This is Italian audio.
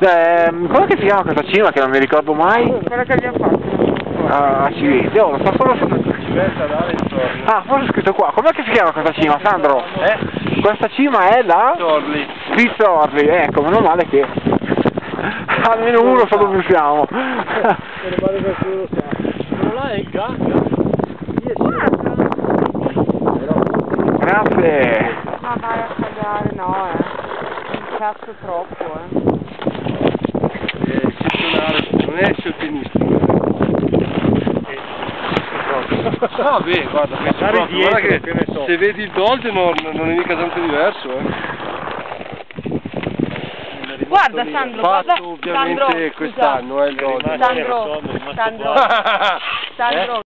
Eh, come che si chiama questa cima che non mi ricordo mai? Quella che abbiamo fatto. Ah, ci vede, oh, lo sta solo intorno. Ah, forse è scritto qua. Com'è che si chiama questa cima, Sandro? Eh? Questa cima è la Torli. Pizzorli, ecco, meno male che almeno uno sa dove siamo. Non là è il gatto. Grazie. Ma vai a cagare, no, eh. Cazzo troppo, eh. È eccezionale, non è sciottinistico. Ah beh, guarda, proprio, guarda dietro, che, che ne so. se vedi il dolce non, non è mica tanto diverso, eh. Guarda Sandro, guarda Fatto ovviamente Sandro, quest'anno, eh, il dolce. Sandro, Sandro, Sandro,